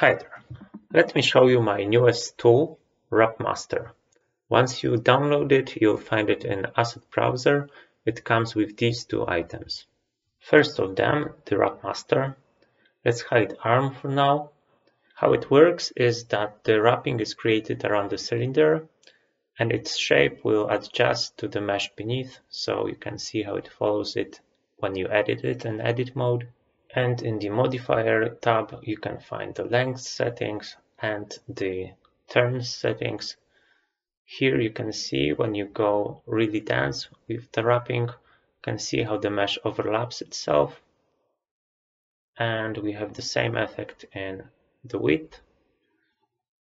Hi there. Let me show you my newest tool, WrapMaster. Once you download it, you'll find it in Asset Browser. It comes with these two items. First of them, the WrapMaster. Let's hide ARM for now. How it works is that the wrapping is created around the cylinder and its shape will adjust to the mesh beneath so you can see how it follows it when you edit it in edit mode and in the modifier tab you can find the length settings and the turns settings. Here you can see when you go really dense with the wrapping you can see how the mesh overlaps itself. And we have the same effect in the width.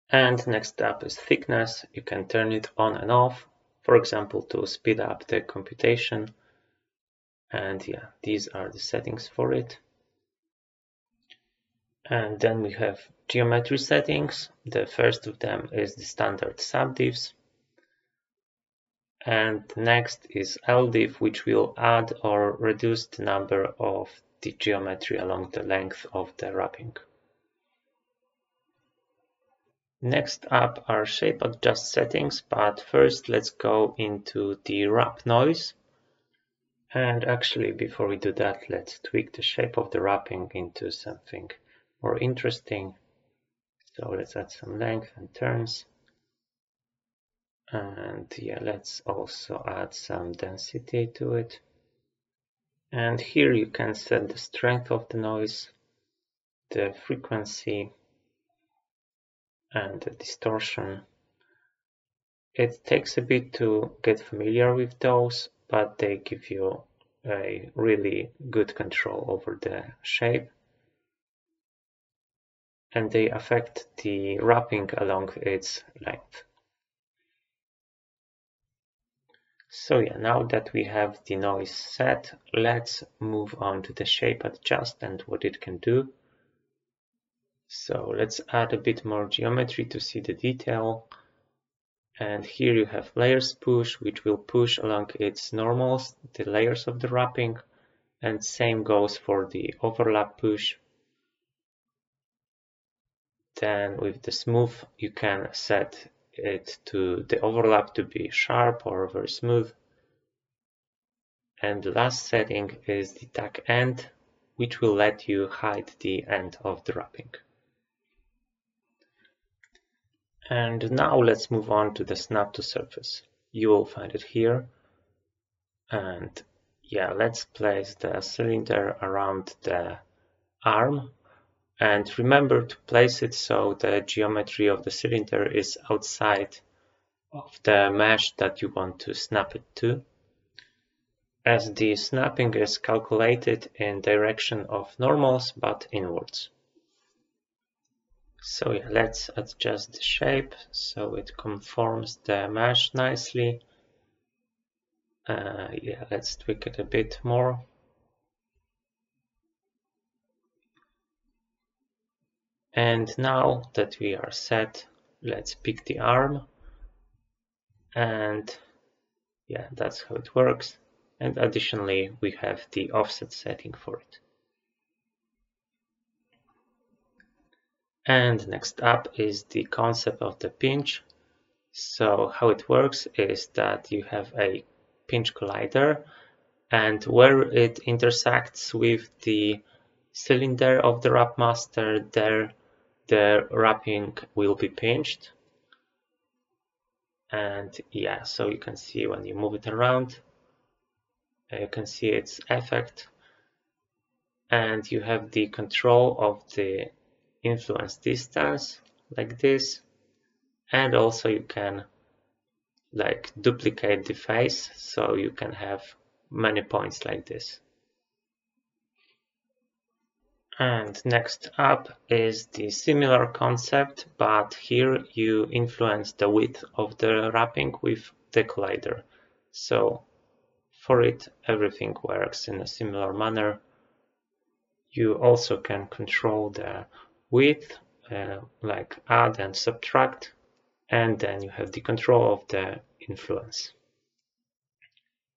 And next up is thickness. You can turn it on and off for example to speed up the computation. And yeah these are the settings for it and then we have geometry settings. The first of them is the standard subdivs. And next is LDiv, which will add or reduce the number of the geometry along the length of the wrapping. Next up are shape adjust settings, but first let's go into the wrap noise. And actually, before we do that, let's tweak the shape of the wrapping into something more interesting. So let's add some length and turns. And yeah, let's also add some density to it. And here you can set the strength of the noise, the frequency, and the distortion. It takes a bit to get familiar with those, but they give you a really good control over the shape and they affect the wrapping along its length. So yeah, now that we have the noise set, let's move on to the shape adjust and what it can do. So let's add a bit more geometry to see the detail. And here you have layers push, which will push along its normals, the layers of the wrapping. And same goes for the overlap push, then with the smooth you can set it to the overlap to be sharp or very smooth. And the last setting is the tuck end which will let you hide the end of the wrapping. And now let's move on to the snap to surface. You will find it here. And yeah let's place the cylinder around the arm and remember to place it so the geometry of the cylinder is outside of the mesh that you want to snap it to as the snapping is calculated in direction of normals but inwards. So yeah, let's adjust the shape so it conforms the mesh nicely. Uh, yeah, let's tweak it a bit more. And now that we are set, let's pick the arm. And yeah, that's how it works. And additionally, we have the offset setting for it. And next up is the concept of the pinch. So how it works is that you have a pinch collider and where it intersects with the cylinder of the wrap master, there the wrapping will be pinched. And yeah so you can see when you move it around uh, you can see its effect. And you have the control of the influence distance like this. And also you can like duplicate the face so you can have many points like this and next up is the similar concept, but here you influence the width of the wrapping with the collider. So for it, everything works in a similar manner. You also can control the width, uh, like add and subtract, and then you have the control of the influence.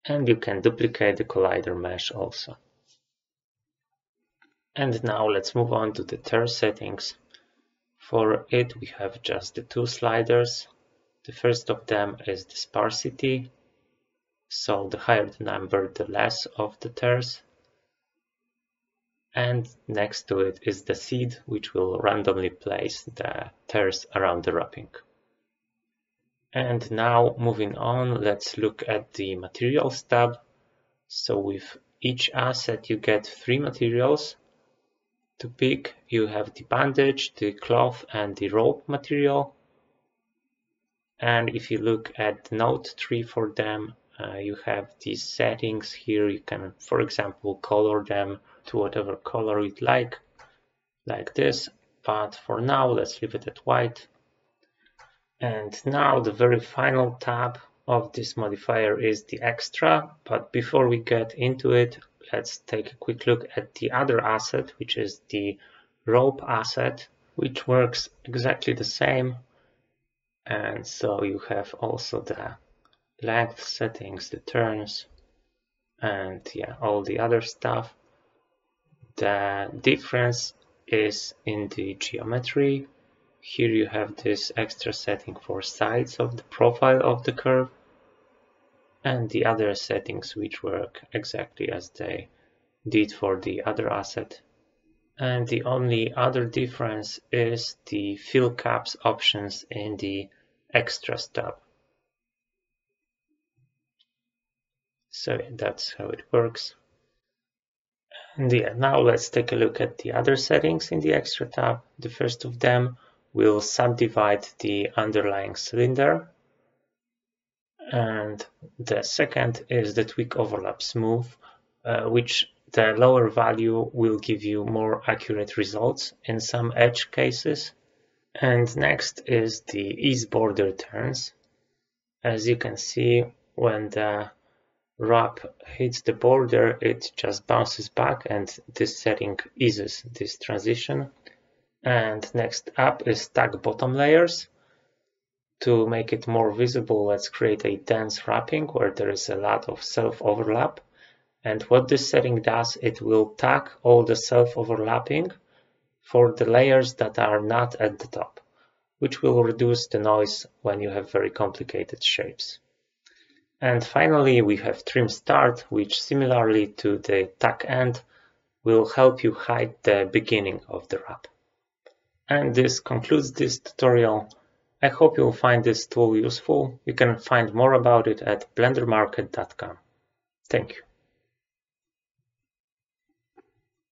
And you can duplicate the collider mesh also. And now let's move on to the third settings. For it, we have just the two sliders. The first of them is the sparsity. So the higher the number, the less of the tears. And next to it is the seed, which will randomly place the tears around the wrapping. And now moving on, let's look at the materials tab. So with each asset you get three materials to pick. You have the bandage, the cloth and the rope material. And if you look at node tree for them, uh, you have these settings here. You can, for example, color them to whatever color you'd like, like this. But for now, let's leave it at white. And now the very final tab of this modifier is the extra. But before we get into it, let's take a quick look at the other asset, which is the rope asset, which works exactly the same. And so you have also the length settings, the turns, and yeah, all the other stuff. The difference is in the geometry here you have this extra setting for sides of the profile of the curve and the other settings which work exactly as they did for the other asset. And the only other difference is the fill caps options in the extras tab. So that's how it works. And yeah, now let's take a look at the other settings in the extra tab. The first of them will subdivide the underlying cylinder. And the second is the tweak overlap smooth, uh, which the lower value will give you more accurate results in some edge cases. And next is the ease border turns. As you can see, when the wrap hits the border, it just bounces back and this setting eases this transition. And next up is tag bottom layers. To make it more visible, let's create a dense wrapping where there is a lot of self-overlap. And what this setting does, it will tag all the self-overlapping for the layers that are not at the top, which will reduce the noise when you have very complicated shapes. And finally, we have trim start, which similarly to the tuck end, will help you hide the beginning of the wrap. And this concludes this tutorial. I hope you'll find this tool useful. You can find more about it at blendermarket.com. Thank you.